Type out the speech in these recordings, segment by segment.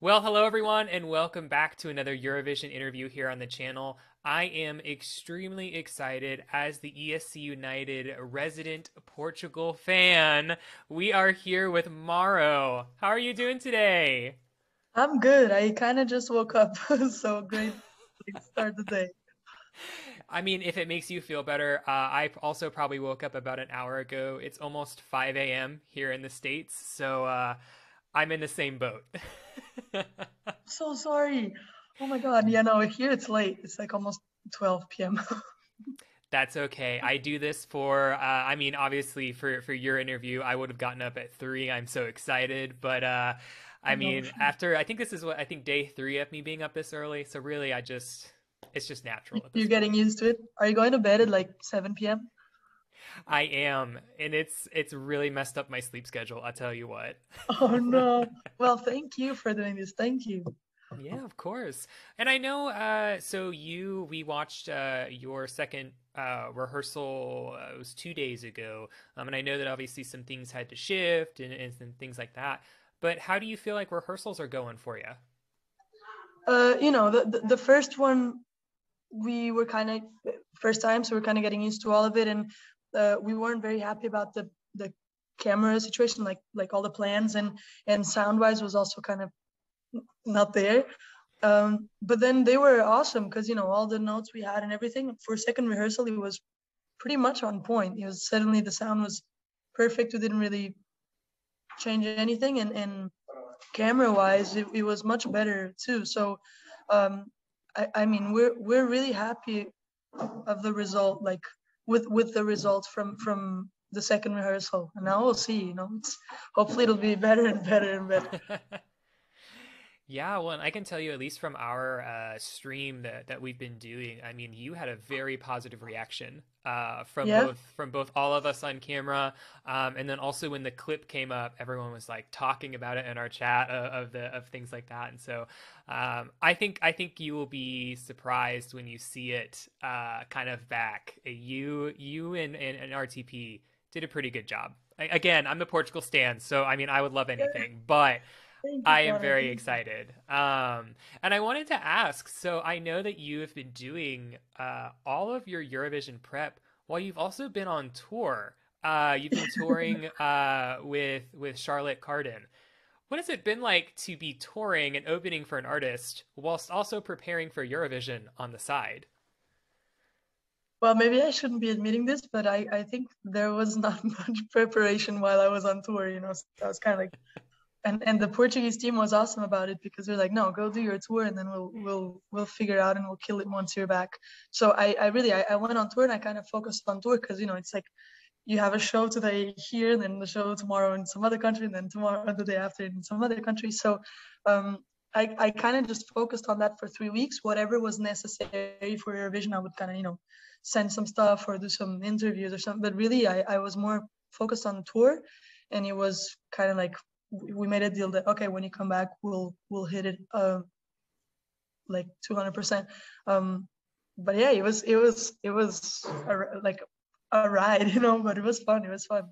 Well, hello everyone, and welcome back to another Eurovision interview here on the channel. I am extremely excited as the ESC United resident Portugal fan. We are here with Maro. How are you doing today? I'm good. I kind of just woke up, so great to start the day. I mean, if it makes you feel better, uh, I also probably woke up about an hour ago. It's almost 5 a.m. here in the States, so uh, I'm in the same boat. so sorry. Oh my God. Yeah, no, here it's late. It's like almost 12 p.m. That's okay. I do this for, uh, I mean, obviously for, for your interview, I would have gotten up at three. I'm so excited. But, uh, I mean, after, I think this is what, I think day three of me being up this early. So really, I just, it's just natural. You're getting used to it. Are you going to bed at like 7 p.m.? I am, and it's it's really messed up my sleep schedule. I tell you what. oh no! Well, thank you for doing this. Thank you. Yeah, of course. And I know. Uh, so you, we watched uh, your second uh, rehearsal. Uh, it was two days ago, um, and I know that obviously some things had to shift and, and, and things like that. But how do you feel like rehearsals are going for you? Uh, you know, the, the the first one we were kind of first time, so we're kind of getting used to all of it, and uh, we weren't very happy about the the camera situation, like like all the plans and and sound wise was also kind of not there. Um, but then they were awesome because you know all the notes we had and everything for second rehearsal it was pretty much on point. It was suddenly the sound was perfect. We didn't really change anything, and and camera wise it, it was much better too. So um, I, I mean we're we're really happy of the result. Like with with the results from from the second rehearsal. And now we'll see you know it's hopefully it'll be better and better and better Yeah, well, and I can tell you at least from our uh, stream that, that we've been doing. I mean, you had a very positive reaction uh, from yeah. both from both all of us on camera, um, and then also when the clip came up, everyone was like talking about it in our chat of, of the of things like that. And so, um, I think I think you will be surprised when you see it uh, kind of back. You you and, and, and RTP did a pretty good job. I, again, I'm the Portugal stand, so I mean, I would love anything, but. I am very excited. Um, and I wanted to ask so I know that you have been doing uh, all of your Eurovision prep while you've also been on tour. Uh, you've been touring uh, with with Charlotte Cardin. What has it been like to be touring and opening for an artist whilst also preparing for Eurovision on the side? Well, maybe I shouldn't be admitting this, but I, I think there was not much preparation while I was on tour. You know, so I was kind of like and and the Portuguese team was awesome about it because they're like, no, go do your tour and then we'll we'll we'll figure out and we'll kill it once you're back. So I I really I, I went on tour and I kind of focused on tour because you know it's like you have a show today here, then the show tomorrow in some other country, and then tomorrow the day after in some other country. So um, I I kind of just focused on that for three weeks. Whatever was necessary for Eurovision, I would kind of you know send some stuff or do some interviews or something. But really, I I was more focused on tour, and it was kind of like we made a deal that okay when you come back we'll we'll hit it uh, like 200% um but yeah it was it was it was a, like a ride you know but it was fun it was fun.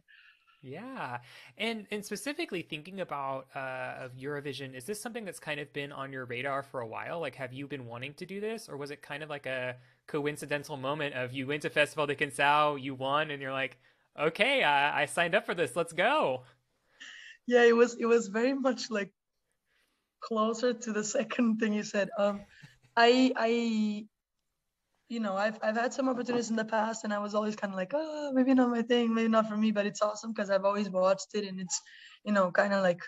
Yeah. And and specifically thinking about uh of eurovision is this something that's kind of been on your radar for a while? Like have you been wanting to do this? Or was it kind of like a coincidental moment of you went to festival da Canção you won and you're like okay I, I signed up for this let's go yeah it was it was very much like closer to the second thing you said. Um i i you know i've i've had some opportunities in the past and i was always kind of like oh maybe not my thing maybe not for me but it's awesome because i've always watched it and it's you know kind of like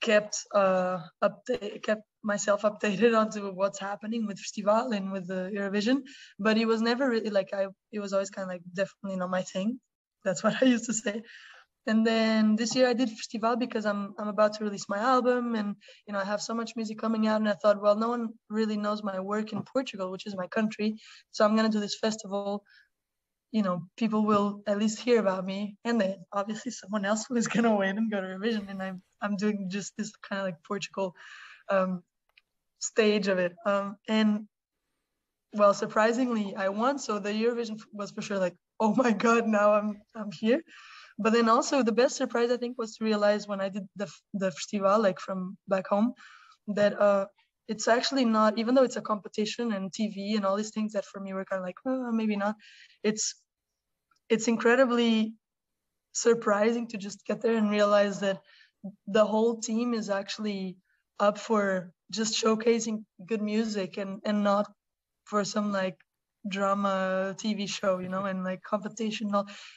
kept uh update kept myself updated onto what's happening with festival and with the eurovision but it was never really like i it was always kind of like definitely not my thing. That's what i used to say and then this year I did festival because I'm I'm about to release my album and you know I have so much music coming out and I thought well no one really knows my work in Portugal which is my country. So I'm gonna do this festival. You know people will at least hear about me and then obviously someone else is gonna win and go to Eurovision. And I'm I'm doing just this kind of like Portugal um, stage of it. Um, and well surprisingly I won. So the Eurovision was for sure like oh my god now I'm I'm here but then also the best surprise I think was to realize when I did the the festival like from back home that uh it's actually not even though it's a competition and TV and all these things that for me were kind of like oh, maybe not it's it's incredibly surprising to just get there and realize that the whole team is actually up for just showcasing good music and and not for some like drama TV show, you know, and like competition,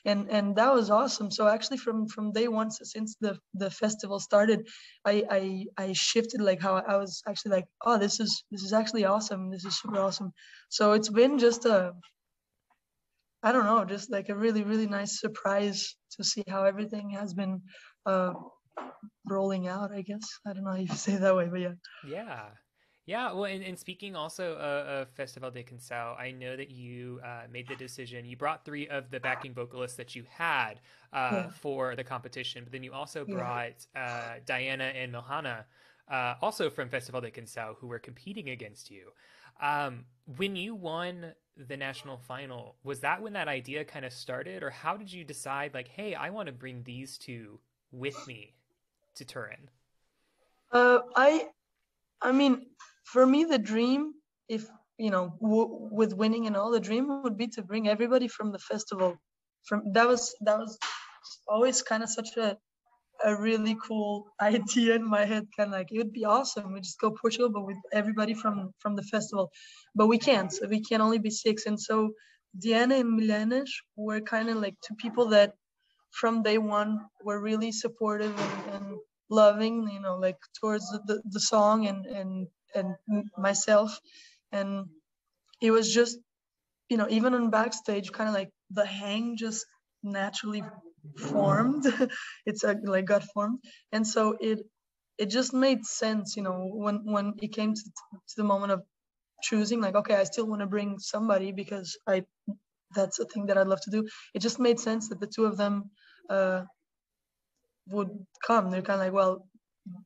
and and that was awesome. So actually, from from day one, since the the festival started, I I I shifted like how I was actually like, oh, this is this is actually awesome. This is super awesome. So it's been just a, I don't know, just like a really really nice surprise to see how everything has been. Uh, rolling out i guess i don't know if you say that way but yeah yeah yeah, well, and, and speaking also uh, of Festival da Canção, I know that you uh, made the decision. You brought three of the backing vocalists that you had uh, yeah. for the competition, but then you also brought uh, Diana and Milhana, uh, also from Festival da Canção, who were competing against you. Um, when you won the national final, was that when that idea kind of started, or how did you decide, like, hey, I want to bring these two with me to Turin? Uh, I, I mean, for me, the dream, if you know, w- with winning and all, the dream would be to bring everybody from the festival. From that was that was always kind of such a a really cool idea in my head. Kind of like it would be awesome. We just go Portugal, but with everybody from from the festival. But we can't. So we can only be six. And so Diana and Milena were kind of like two people that from day one were really supportive and, and loving you know like towards the, the, the song and and and myself. And it was just you know even on backstage kind of like the hang just naturally formed. It's a, like got formed. And so it it just made sense you know when when it came to, to the moment of choosing like okay i still want to bring somebody because i that's a thing that i'd love to do. It just made sense that the two of them uh would come. They're kind of like well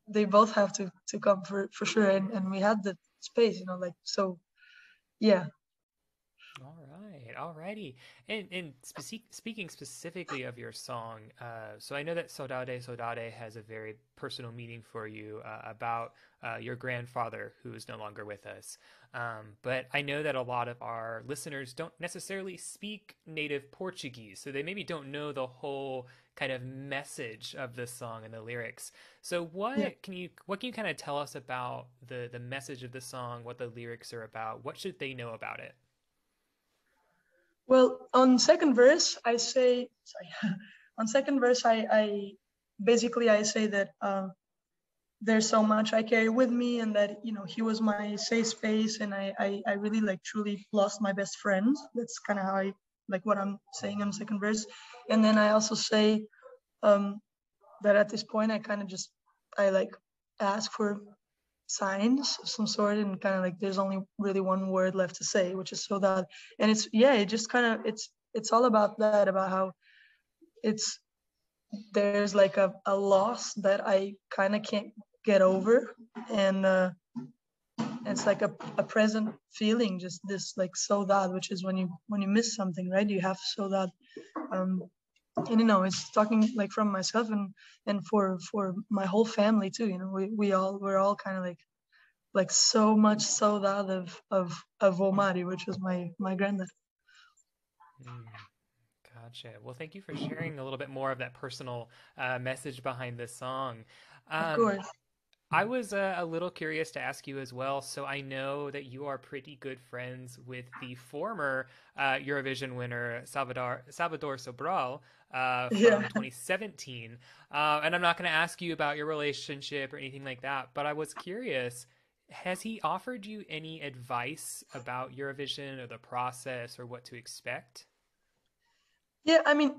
they both have to to come for for sure. And and we had the space you know like so yeah all right alrighty and and spe- speaking specifically of your song uh, so i know that saudade saudade has a very personal meaning for you uh, about uh, your grandfather who is no longer with us um, but i know that a lot of our listeners don't necessarily speak native portuguese so they maybe don't know the whole kind of message of the song and the lyrics. So what yeah. can you what can you kind of tell us about the the message of the song, what the lyrics are about? What should they know about it? Well, on second verse, I say sorry. on second verse, I, I basically I say that uh, there's so much I carry with me, and that you know he was my safe space, and I I, I really like truly lost my best friend. That's kind of how I like what I'm saying on second verse. And then I also say um, that at this point I kind of just I like ask for signs of some sort and kind of like there's only really one word left to say, which is saudade and it's yeah, it just kind of it's it's all about that, about how it's there's like a, a loss that I kind of can't get over and uh, it's like a, a present feeling just this like saudade which is when you when you miss something right? You have saudade um and you know it's talking like from myself and and for for my whole family too you know we, we all we're all kind of like like so much so saudade of of of Omari which was my my granddad mm. Gotcha. Well, thank you for sharing a little bit more of that personal uh, message behind this song. Um, of course. I was uh, a little curious to ask you as well. So I know that you are pretty good friends with the former uh, Eurovision winner Salvador Salvador Sobral uh, from yeah. 2017, uh, and I'm not going to ask you about your relationship or anything like that. But I was curious: has he offered you any advice about Eurovision or the process or what to expect? Yeah, I mean,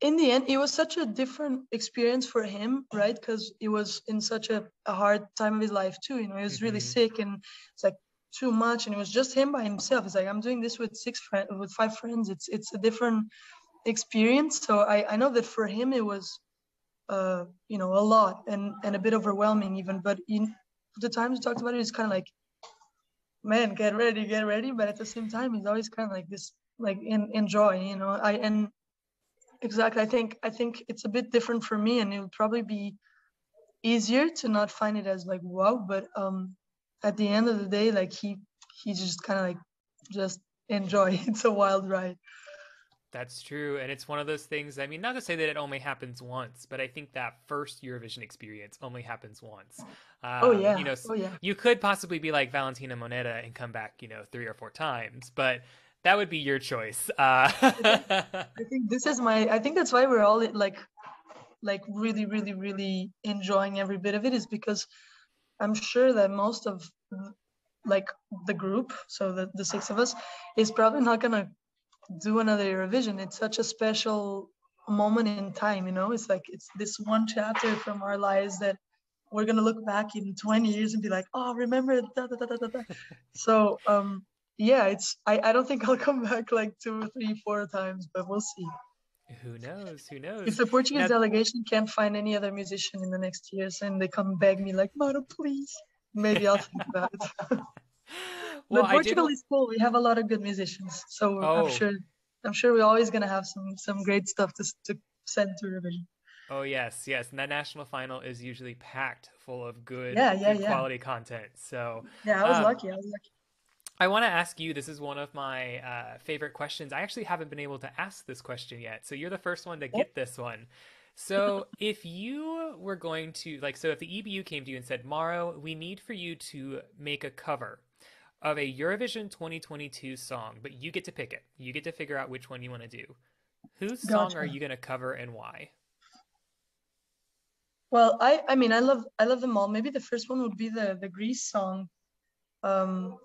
in the end, it was such a different experience for him, right? Because it was in such a, a, hard time of his life too. You know, he was mm-hmm. really sick, and it's like too much, and it was just him by himself. It's like I'm doing this with six friends, with five friends. It's it's a different experience. So I I know that for him it was, uh, you know, a lot and and a bit overwhelming even. But in the times we talked about it, it's kind of like, man, get ready, get ready. But at the same time, he's always kind of like this, like in enjoy. You know, I and exactly. I think I think it's a bit different for me, and it would probably be easier to not find it as like wow. But um, at the end of the day, like he he's just kind of like just enjoy. It's a wild ride. That's true. And it's one of those things. I mean, not to say that it only happens once, but I think that first Eurovision experience only happens once. Um, oh, yeah. You know, oh, yeah. you could possibly be like Valentina Monetta and come back, you know, three or four times, but that would be your choice. Uh... I think this is my, I think that's why we're all like, like really, really, really enjoying every bit of it is because I'm sure that most of like the group, so the, the six of us, is probably not to do another Eurovision. It's such a special moment in time, you know. It's like it's this one chapter from our lives that we're gonna look back in 20 years and be like, oh, remember da, da, da, da, da. so um yeah, it's I, I don't think I'll come back like two, three, four times, but we'll see. Who knows? Who knows? If the Portuguese now, delegation can't find any other musician in the next years and they come beg me like, Maro, please, maybe I'll think about it. well, but Portugal did... is cool. We have a lot of good musicians, so oh. I'm sure I'm sure we're always gonna have some some great stuff to to send to Eurovision. Oh yes, yes, and that national final is usually packed full of good, yeah, yeah, good yeah. quality content. So yeah, I was um, lucky. I was lucky. I want to ask you. This is one of my uh, favorite questions. I actually haven't been able to ask this question yet, so you're the first one to get this one. So, if you were going to like, so if the EBU came to you and said, "Maro, we need for you to make a cover of a Eurovision 2022 song, but you get to pick it. You get to figure out which one you want to do. Whose gotcha. song are you going to cover and why? Well, I I mean I love I love them all. Maybe the first one would be the the Greece song. Um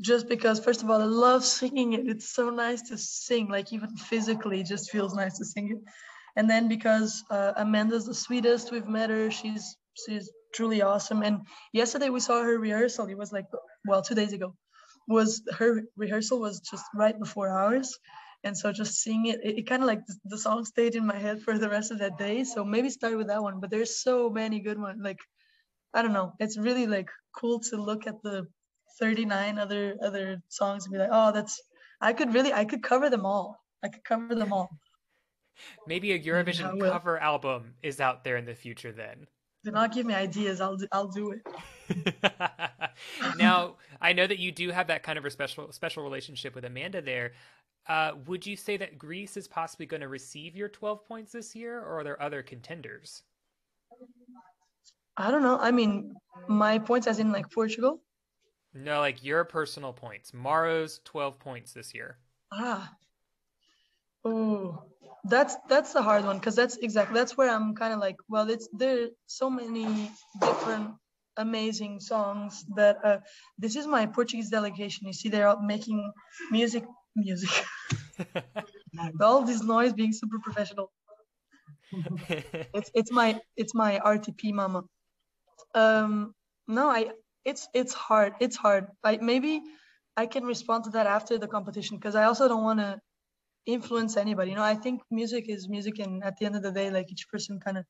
just because first of all I love singing it. It's so nice to sing like even physically it just feels nice to sing it. And then because uh, Amanda's the sweetest, we've met her. She's she's truly awesome. And yesterday we saw her rehearsal. It was like, well, two days ago, was her rehearsal was just right before ours. And so just seeing it, it, it kind of like the, the, song stayed in my head for the rest of that day. So maybe start with that one. But there's so many good ones. Like, I don't know. It's really like cool to look at the 39 other other songs and be like, oh, that's I could really I could cover them all. I could cover them all. Maybe a Eurovision cover album is out there in the future then do not give me ideas. I'll do, I'll do it. now, I know that you do have that kind of a special special relationship with Amanda there. Uh, would you say that Greece is possibly going to receive your 12 points this year, or are there other contenders? I don't know. I mean, my points, as in like Portugal. No, like your personal points. Maro's 12 points this year. Ah. Oh, that's that's the hard one because that's exactly that's where I'm kind of like, well, it's there so many different amazing songs that uh, this is my Portuguese delegation. You see, they're out making music, music. All this noise being super professional. it's it's my it's my RTP mama. Um, no, I it's it's hard. It's hard. I maybe I can respond to that after the competition because I also don't want to influence anybody. You know, I think music is music, and at the end of the day, like each person kind of,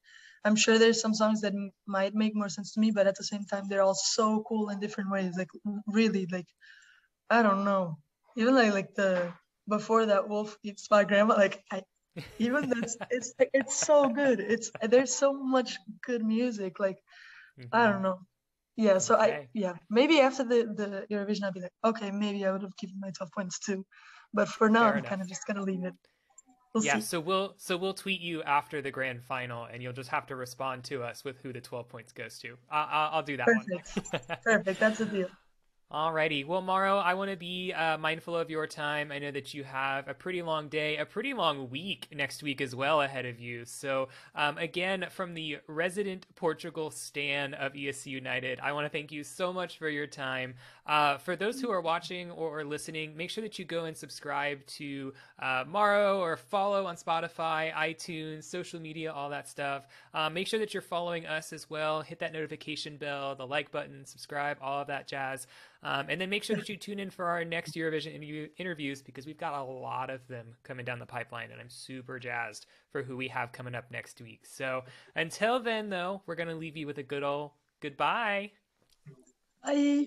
I'm sure there's some songs that m- might make more sense to me, but at the same time, they're all so cool in different ways. Like really, like I don't know, even like like the before that Wolf eats my grandma, like I. Even that's it's it's so good. It's there's so much good music. Like mm-hmm. I don't know. Yeah, so okay. I yeah maybe after the the Eurovision I'll be like okay maybe I would have given my top points too. But for now, Fair I'm enough. kind of just gonna leave it. We'll yeah, see. so we'll so we'll tweet you after the grand final, and you'll just have to respond to us with who the 12 points goes to. I'll, I'll do that Perfect. one. Perfect. That's a deal. Alrighty. Well, Maro, I want to be uh, mindful of your time. I know that you have a pretty long day, a pretty long week next week as well ahead of you. So, um, again, from the resident Portugal stan of ESC United, I want to thank you so much for your time. Uh, for those who are watching or listening, make sure that you go and subscribe to uh, or follow on Spotify, iTunes, social media, all that stuff. Uh, make sure that you're following us as well. Hit that notification bell, the like button, subscribe, all of that jazz. Um, and then make sure that you tune in for our next Eurovision interview- interviews because we've got a lot of them coming down the pipeline, and I'm super jazzed for who we have coming up next week. So until then, though, we're going to leave you with a good old goodbye. Bye.